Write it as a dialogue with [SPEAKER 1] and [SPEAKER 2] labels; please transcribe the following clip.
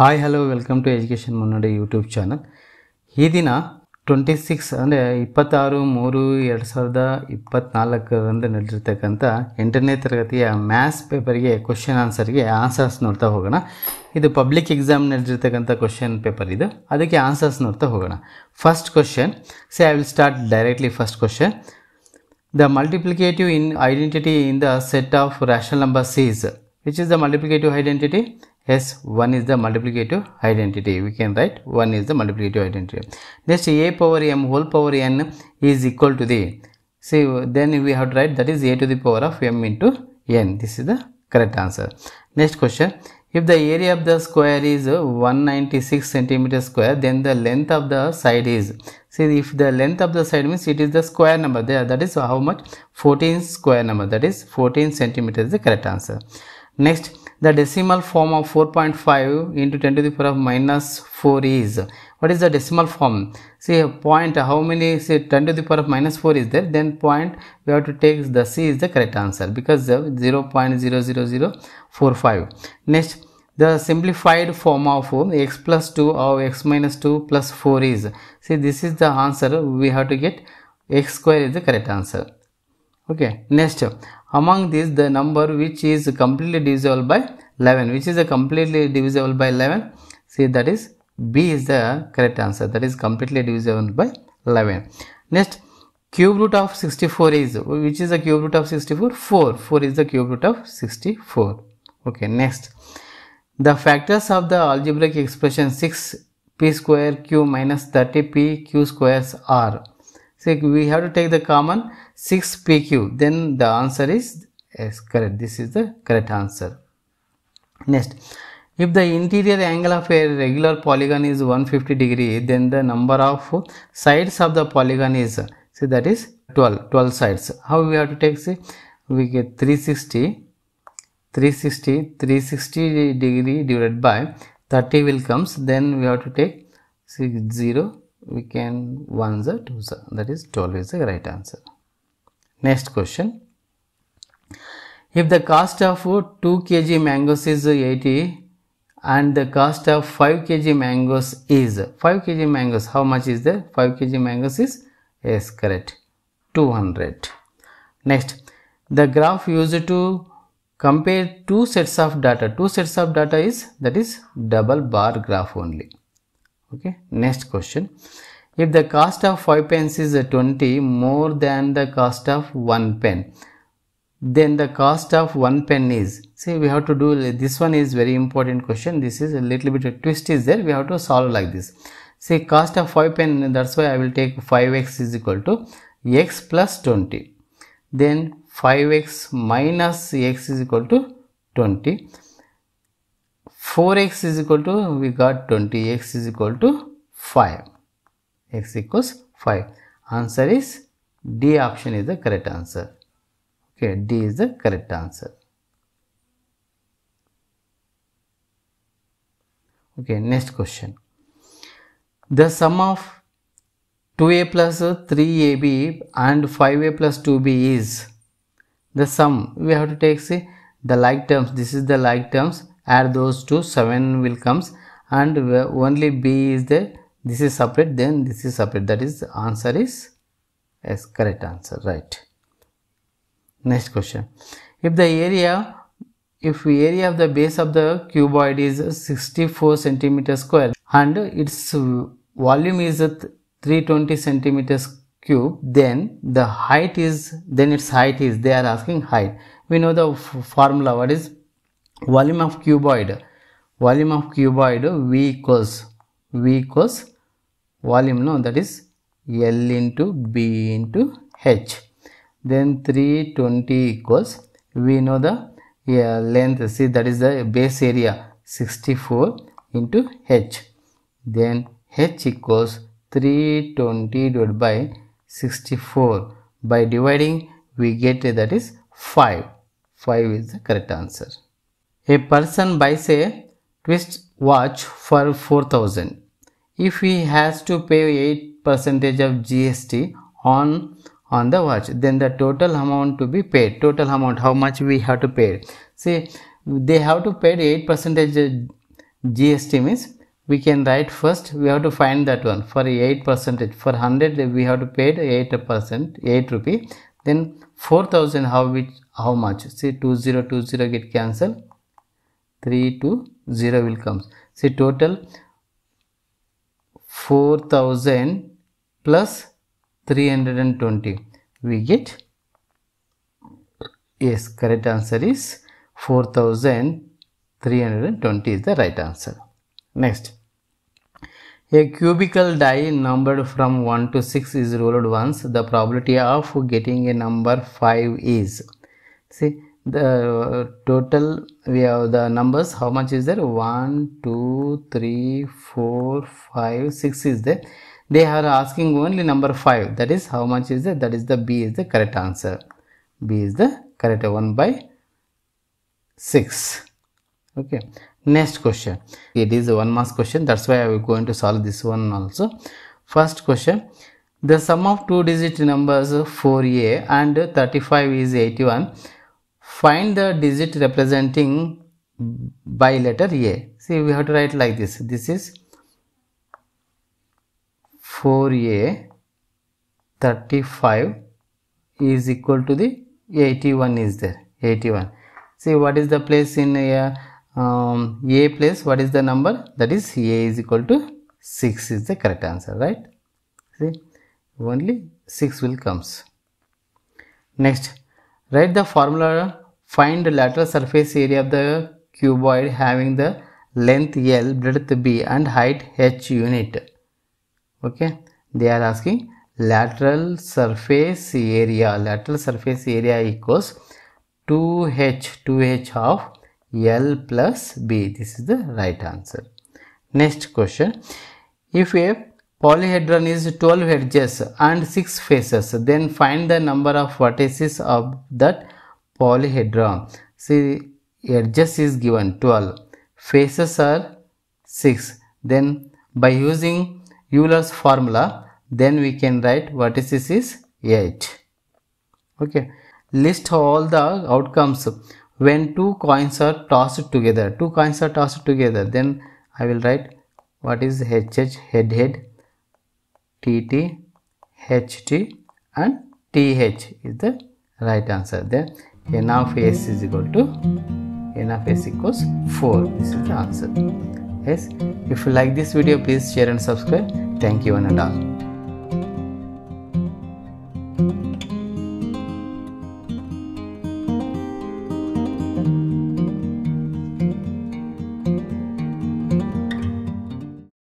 [SPEAKER 1] Hi hello welcome to education ಮುನ್ನಡೆ YouTube channel ಈ ದಿನ ಟ್ವೆಂಟಿ ಸಿಕ್ಸ್ ಅಂದರೆ ಇಪ್ಪತ್ತಾರು, ಮೂರು, ಎರಡು ಸಾವಿರದ ಇಪ್ಪತ್ತ್ನಾಲ್ಕರಂದು ನಡೆದಿರ್ತಕ್ಕಂಥ ಎಂಟನೇ ತರಗತಿಯ ಮ್ಯಾಥ್ಸ್ ಪೇಪರ್ಗೆ ಕ್ವಶನ್ ಆನ್ಸರ್ಗೆ ಆನ್ಸರ್ಸ್ ನೋಡ್ತಾ ಹೋಗೋಣ. ಇದು ಪಬ್ಲಿಕ್ ಎಕ್ಸಾಮ್ ನಡೆದಿರ್ತಕ್ಕಂಥ ಕ್ವಶನ್ ಪೇಪರ್ ಇದು. ಅದಕ್ಕೆ ಆನ್ಸರ್ಸ್ ನೋಡ್ತಾ ಹೋಗೋಣ. First question say I will start directly first question the multiplicative in identity in the set of rational numbers is which is the multiplicative identity? Yes, 1 is the multiplicative identity. We can write 1 is the multiplicative identity. Next, a power m whole power n is equal to the see then we have to write that is a to the power of m into n. This is the correct answer. Next question. If the area of the square is 196 centimeter square, then the length of the side is see if the length of the side means it is the square number there that is how much 14 square number that is 14 centimeter is the correct answer. Next, the decimal form of 4.5 into 10 to the power of minus 4 is what is the decimal form? See a point how many say 10 to the power of minus 4 is there then point we have to take the C is the correct answer because the 0.00045. Next the simplified form of x plus 2 or x minus 2 plus 4 is see this is the answer we have to get x square is the correct answer okay next among these the number which is completely divisible by 11 which is a completely divisible by 11 see that is b is the correct answer. That is completely divisible by 11 next cube root of 64 is which is the cube root of 64 4 4 is the cube root of 64 okay next. The factors of the algebraic expression 6 p square q minus 30 p q squares are so we have to take the common 6 pq then the answer is yes correct. This is the correct answer. Next. If the interior angle of a regular polygon is 150 degree then the number of sides of the polygon is see that is 12 12 sides. How we have to take see we get 360 360 360 degree divided by 30 will comes. Then we have to take see 0 we can 1 the 2 the that is 12 is the right answer next question. If the cost of 2 kg mangoes is 80 and the cost of 5 kg mangoes is 5 kg mangoes how much is there 5 kg mangoes is? Yes correct. 200 next the graph used to compare two sets of data. Two sets of data is that is double bar graph only. Okay next question if the cost of 5 pence is 20 more than the cost of 1 pen then the cost of 1 pen is see we have to do this one is very important question. This is a little bit of twist is there. We have to solve like this. See cost of 5 pen that's why i will take 5x is equal to x plus 20 then 5x minus x is equal to 20 4x is equal to we got 20 x is equal to 5 x equals 5 answer is d option is the correct answer. Okay d is the correct answer. Okay next question. The sum of 2a plus 3ab and 5a plus 2b is the sum. We have to take say the like terms. This is the like terms. Add those two 7 will comes. And only b is there this is separate then this is separate. That is answer is yes correct answer right. Next question. If the area if area of the base of the cuboid is 64 centimeter square and its volume is 320 centimeters cube then the height is then its height is they are asking height. We know the formula what is volume of cuboid. Volume of cuboid v equals v equals volume no that is l into b into h. Then 320 equals we know the yeah, length see that is the base area 64 into h. Then h equals 320 divided by 64 by dividing we get that is 5 5 is the correct answer. A person buys a twist watch for 4000 if he has to pay 8 percentage of gst on on the watch then the total amount to be paid. Total amount how much we have to pay. See they have to pay 8 percentage GST means we can write first we have to find that one. For 8 percentage for 100 we have to pay 8 percent 8 rupee. Then 4000 how which how much? See 2020 get cancelled. 3 to 0 will come. See total 4000 plus 320 we get yes correct answer is 4320 is the right answer next a cubical die numbered from 1 to 6 is rolled once. The probability of getting a number 5 is. See the uh, total we have the numbers. How much is there? 1 2 3 4 5 6 is there. They are asking only number 5 that is how much is that that is the b is the correct answer. B is the correct one by 6 okay. Next question. It is a one mass question. That's why i will going to solve this one also. First question. The sum of two digit numbers 4a and 35 is 81 find the digit representing by letter a. See we have to write like this. This is 4a 35 is equal to the 81 is there. 81 see what is the place in a um, a place? What is the number? That is a is equal to 6 is the correct answer right? See only 6 will comes. Next write the formula find the lateral surface area of the cuboid having the length L breadth B and height H unit okay they are asking lateral surface area lateral surface area equals 2h 2h of L plus B. This is the right answer. Next question. If a polyhedron is 12 edges and 6 faces, then find the number of vertices of that polyhedron. See, edges is given 12, faces are 6. Then by using Euler's formula, then we can write vertices is 8. Okay. List all the outcomes when two coins are tossed together two coins are tossed together then I will write what is HH head head TT HT and TH is the right answer then n of s is equal to n of s equals 4 this is the answer. Yes. If you like this video please share and subscribe. Thank you one and all